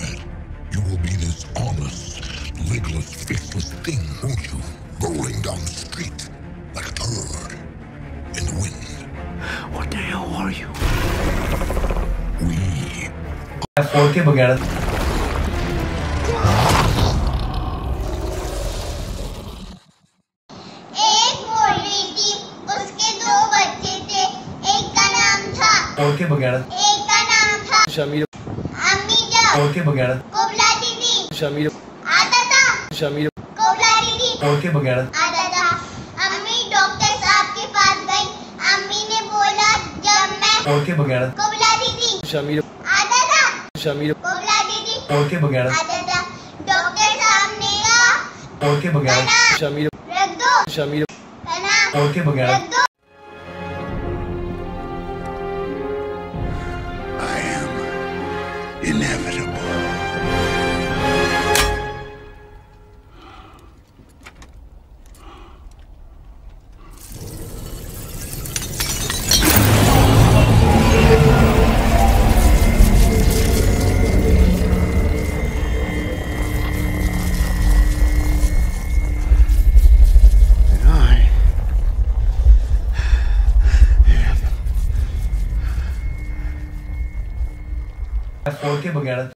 bad. You will be this honest, legless, faceless thing, won't you? Rolling down the street like a turd in the wind. What the hell are you? We. F4K वगैरह एक का नाम था शमीर अम्मी जब और के बगैर। को बुलाती थी शमीर आता था शमीर को बुलाती थी और के बगैर। आता था अम्मी डॉक्टर साहब के पास गई। अम्मी ने बोला जब मैं और के बगैर। को बुलाती थी शमीर आता था शमीर को बुलाती थी और के बगैर। आता था डॉक्टर साहब ने कहा और के बगैर शमीर रख दो। शमीर पना और के बगैर। रख दो। Inevitable. Mas foi o que, Bugarda?